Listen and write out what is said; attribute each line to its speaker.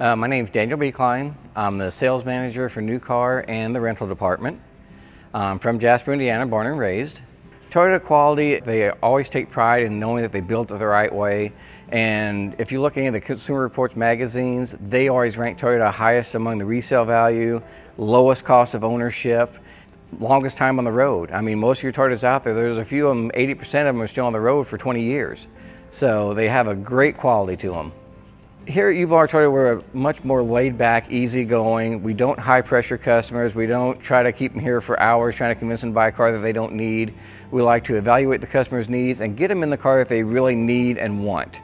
Speaker 1: Uh, my name is Daniel Buechlein. I'm the sales manager for new car and the rental department. I'm from Jasper, Indiana, born and raised. Toyota quality, they always take pride in knowing that they built it the right way. And if you look at the Consumer Reports magazines, they always rank Toyota highest among the resale value, lowest cost of ownership, longest time on the road. I mean, most of your Toyotas out there, there's a few of them, 80% of them are still on the road for 20 years. So they have a great quality to them. Here at Uebelhor Toyota, we're much more laid back, easygoing. We don't high pressure customers. We don't try to keep them here for hours trying to convince them to buy a car that they don't need. We like to evaluate the customer's needs and get them in the car that they really need and want.